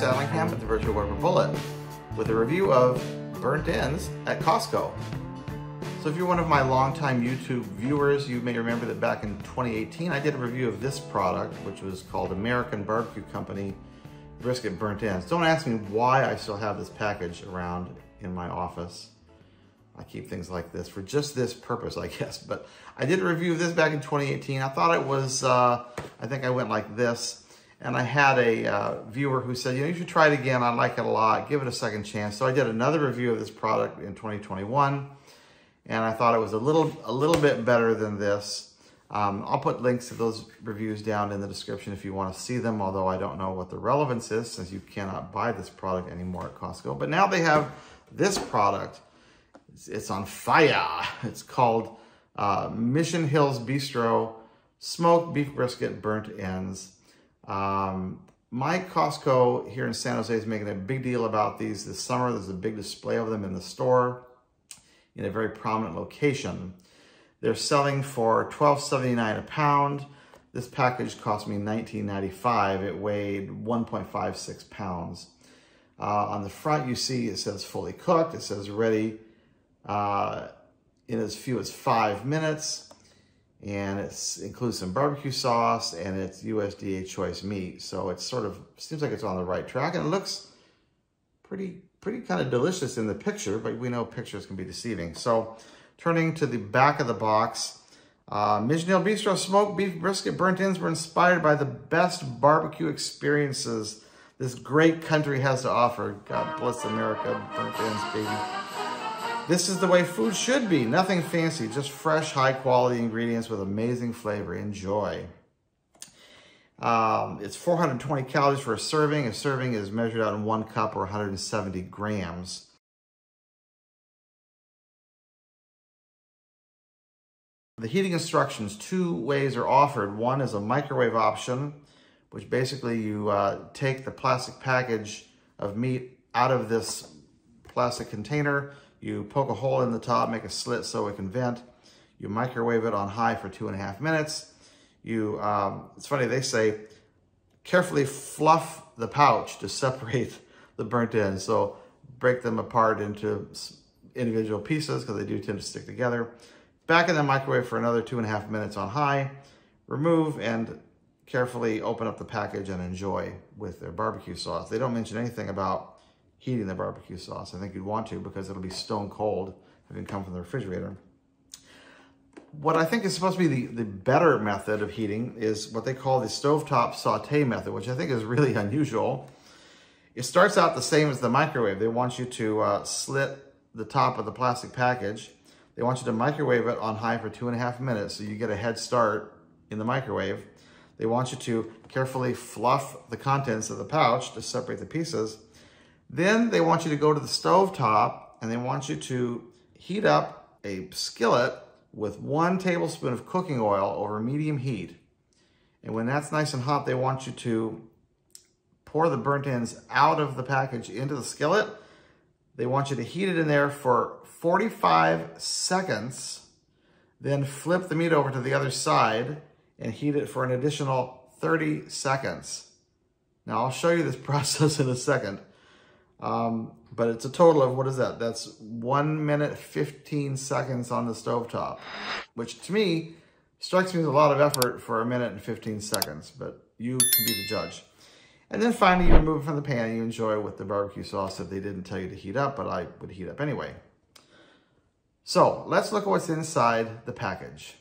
Chris Allingham at the Virtual Weber Bullet with a review of burnt ends at Costco. So if you're one of my longtime YouTube viewers, you may remember that back in 2018, I did a review of this product, which was called American Barbecue Company Brisket Burnt Ends. Don't ask me why I still have this package around in my office. I keep things like this for just this purpose, I guess. But I did a review of this back in 2018. I thought it was, uh, I think I went like this. And I had a uh, viewer who said, you know, you should try it again. I like it a lot. Give it a second chance. So I did another review of this product in 2021. And I thought it was a little, a little bit better than this. Um, I'll put links to those reviews down in the description if you want to see them, although I don't know what the relevance is since you cannot buy this product anymore at Costco. But now they have this product. It's, it's on fire. It's called uh, Mission Hills Bistro Smoked Beef Brisket Burnt Ends. Um, my Costco here in San Jose is making a big deal about these this summer. There's a big display of them in the store in a very prominent location. They're selling for $12.79 a pound. This package cost me $19.95. It weighed 1.56 pounds. Uh, on the front, you see it says fully cooked. It says ready uh, in as few as five minutes and it includes some barbecue sauce and it's USDA choice meat. So it sort of seems like it's on the right track and it looks pretty, pretty kind of delicious in the picture, but we know pictures can be deceiving. So turning to the back of the box, uh, Hill Bistro smoked beef brisket burnt ends were inspired by the best barbecue experiences this great country has to offer. God bless America, burnt ends, baby. This is the way food should be. Nothing fancy, just fresh, high quality ingredients with amazing flavor. Enjoy. Um, it's 420 calories for a serving. A serving is measured out in one cup or 170 grams. The heating instructions, two ways are offered. One is a microwave option, which basically you uh, take the plastic package of meat out of this plastic container, you poke a hole in the top, make a slit so it can vent. You microwave it on high for two and a half minutes. You, um, it's funny, they say, carefully fluff the pouch to separate the burnt ends. So break them apart into individual pieces because they do tend to stick together. Back in the microwave for another two and a half minutes on high. Remove and carefully open up the package and enjoy with their barbecue sauce. They don't mention anything about heating the barbecue sauce. I think you'd want to because it'll be stone cold having come from the refrigerator. What I think is supposed to be the, the better method of heating is what they call the stovetop saute method, which I think is really unusual. It starts out the same as the microwave. They want you to uh, slit the top of the plastic package. They want you to microwave it on high for two and a half minutes so you get a head start in the microwave. They want you to carefully fluff the contents of the pouch to separate the pieces then they want you to go to the stove top and they want you to heat up a skillet with one tablespoon of cooking oil over medium heat. And when that's nice and hot, they want you to pour the burnt ends out of the package into the skillet. They want you to heat it in there for 45 seconds, then flip the meat over to the other side and heat it for an additional 30 seconds. Now I'll show you this process in a second. Um, but it's a total of, what is that? That's one minute, 15 seconds on the stove top, which to me strikes me as a lot of effort for a minute and 15 seconds, but you can be the judge. And then finally, you remove it from the pan and you enjoy it with the barbecue sauce that they didn't tell you to heat up, but I would heat up anyway. So let's look at what's inside the package.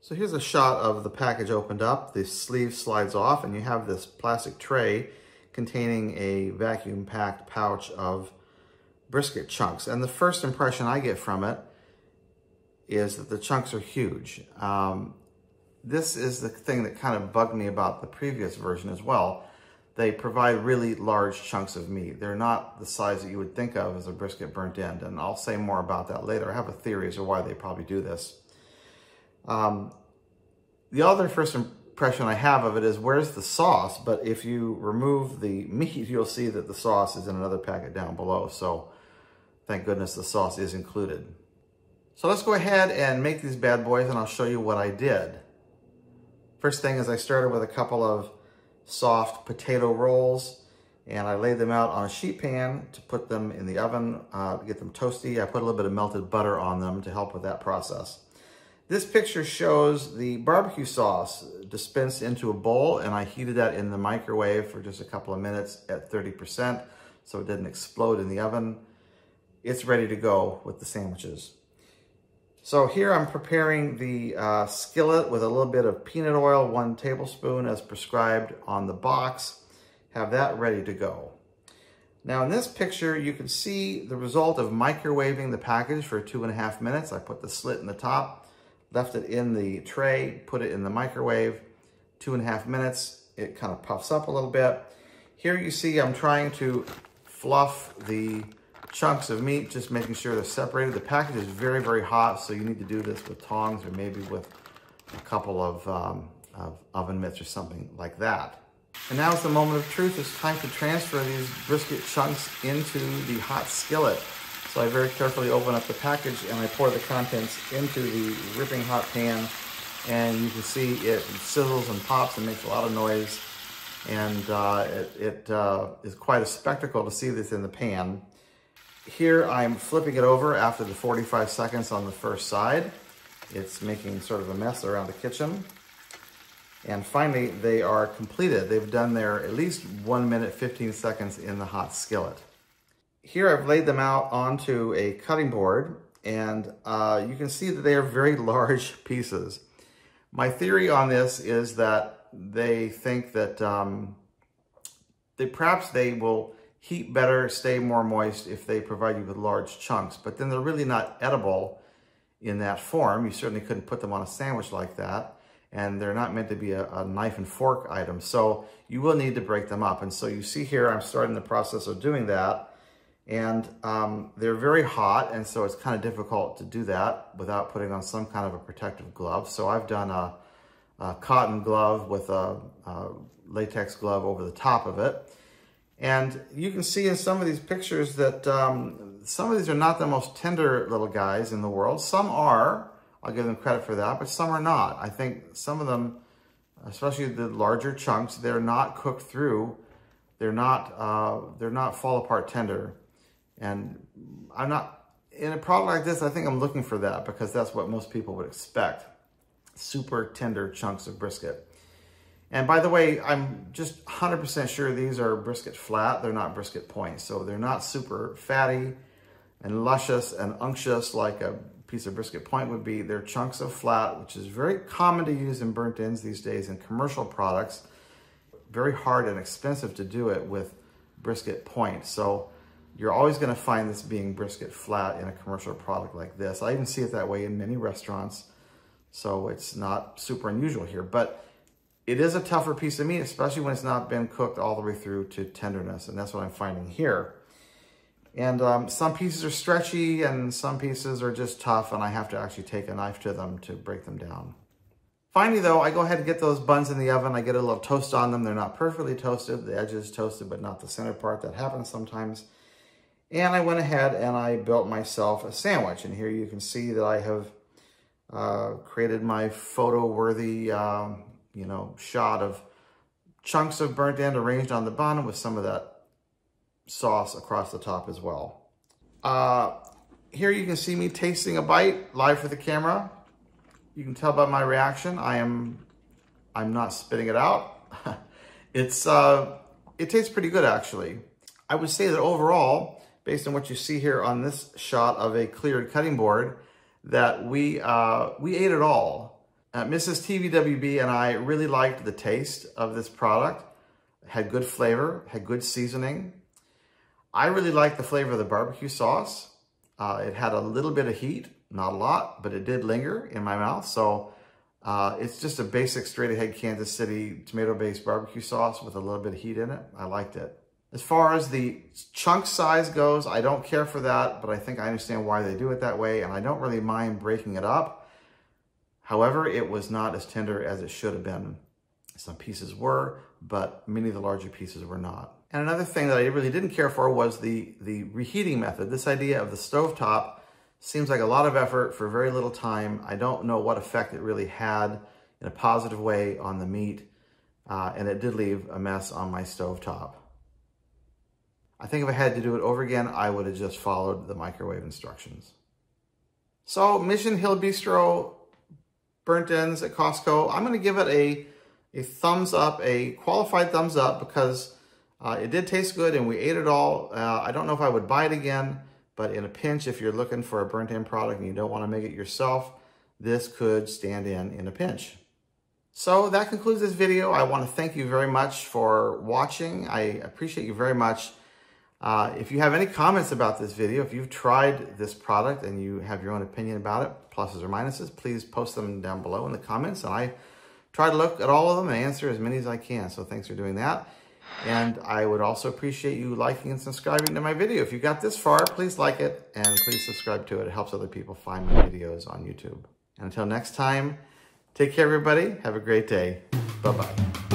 So here's a shot of the package opened up. The sleeve slides off and you have this plastic tray containing a vacuum packed pouch of brisket chunks. And the first impression I get from it is that the chunks are huge. Um, this is the thing that kind of bugged me about the previous version as well. They provide really large chunks of meat. They're not the size that you would think of as a brisket burnt end, and I'll say more about that later. I have a theory as to why they probably do this. Um, the other first impression I have of it is where's the sauce? But if you remove the meat, you'll see that the sauce is in another packet down below. So thank goodness the sauce is included. So let's go ahead and make these bad boys and I'll show you what I did. First thing is I started with a couple of soft potato rolls and I laid them out on a sheet pan to put them in the oven, uh, to get them toasty. I put a little bit of melted butter on them to help with that process. This picture shows the barbecue sauce dispensed into a bowl and I heated that in the microwave for just a couple of minutes at 30% so it didn't explode in the oven. It's ready to go with the sandwiches. So here I'm preparing the uh, skillet with a little bit of peanut oil, one tablespoon as prescribed on the box. Have that ready to go. Now in this picture, you can see the result of microwaving the package for two and a half minutes. I put the slit in the top, left it in the tray, put it in the microwave, two and a half minutes. It kind of puffs up a little bit. Here you see I'm trying to fluff the chunks of meat, just making sure they're separated. The package is very, very hot, so you need to do this with tongs or maybe with a couple of, um, of oven mitts or something like that. And now is the moment of truth. It's time to transfer these brisket chunks into the hot skillet. So I very carefully open up the package and I pour the contents into the ripping hot pan. And you can see it sizzles and pops and makes a lot of noise. And uh, it, it uh, is quite a spectacle to see this in the pan. Here I'm flipping it over after the 45 seconds on the first side. It's making sort of a mess around the kitchen. And finally, they are completed. They've done their at least one minute, 15 seconds in the hot skillet. Here I've laid them out onto a cutting board and uh, you can see that they are very large pieces. My theory on this is that they think that um, they, perhaps they will heat better, stay more moist if they provide you with large chunks, but then they're really not edible in that form. You certainly couldn't put them on a sandwich like that, and they're not meant to be a, a knife and fork item. So you will need to break them up. And so you see here, I'm starting the process of doing that, and um, they're very hot, and so it's kind of difficult to do that without putting on some kind of a protective glove. So I've done a, a cotton glove with a, a latex glove over the top of it. And you can see in some of these pictures that um, some of these are not the most tender little guys in the world. Some are, I'll give them credit for that, but some are not. I think some of them, especially the larger chunks, they're not cooked through. They're not, uh, they're not fall apart tender. And I'm not, in a product like this, I think I'm looking for that because that's what most people would expect. Super tender chunks of brisket. And by the way, I'm just 100% sure these are brisket flat. They're not brisket points. So they're not super fatty and luscious and unctuous like a piece of brisket point would be. They're chunks of flat, which is very common to use in burnt ends these days in commercial products. Very hard and expensive to do it with brisket point. So you're always gonna find this being brisket flat in a commercial product like this. I even see it that way in many restaurants. So it's not super unusual here. But it is a tougher piece of meat, especially when it's not been cooked all the way through to tenderness, and that's what I'm finding here. And um, some pieces are stretchy and some pieces are just tough, and I have to actually take a knife to them to break them down. Finally, though, I go ahead and get those buns in the oven. I get a little toast on them. They're not perfectly toasted. The edge is toasted, but not the center part. That happens sometimes. And I went ahead and I built myself a sandwich. And here you can see that I have uh, created my photo-worthy um, you know, shot of chunks of burnt end arranged on the bottom with some of that sauce across the top as well. Uh, here you can see me tasting a bite live for the camera. You can tell by my reaction, I am, I'm not spitting it out. it's, uh, it tastes pretty good actually. I would say that overall, based on what you see here on this shot of a cleared cutting board, that we, uh, we ate it all. Uh, Mrs. TVWB and I really liked the taste of this product. It had good flavor, had good seasoning. I really liked the flavor of the barbecue sauce. Uh, it had a little bit of heat, not a lot, but it did linger in my mouth. So uh, it's just a basic straight ahead Kansas City tomato-based barbecue sauce with a little bit of heat in it. I liked it. As far as the chunk size goes, I don't care for that, but I think I understand why they do it that way, and I don't really mind breaking it up. However, it was not as tender as it should have been. Some pieces were, but many of the larger pieces were not. And another thing that I really didn't care for was the, the reheating method. This idea of the stovetop seems like a lot of effort for very little time. I don't know what effect it really had in a positive way on the meat. uh, and it did leave a mess on my stove top. I think if I had to do it over again, I would have just followed the microwave instructions. So Mission Hill Bistro burnt ends at Costco. I'm going to give it a, a thumbs up, a qualified thumbs up because uh, it did taste good and we ate it all. Uh, I don't know if I would buy it again, but in a pinch, if you're looking for a burnt end product and you don't want to make it yourself, this could stand in in a pinch. So that concludes this video. I want to thank you very much for watching. I appreciate you very much. Uh, if you have any comments about this video, if you've tried this product and you have your own opinion about it, pluses or minuses, please post them down below in the comments. And I try to look at all of them and answer as many as I can. So thanks for doing that. And I would also appreciate you liking and subscribing to my video. If you got this far, please like it and please subscribe to it. It helps other people find my videos on YouTube. And until next time, take care, everybody. Have a great day. Bye-bye.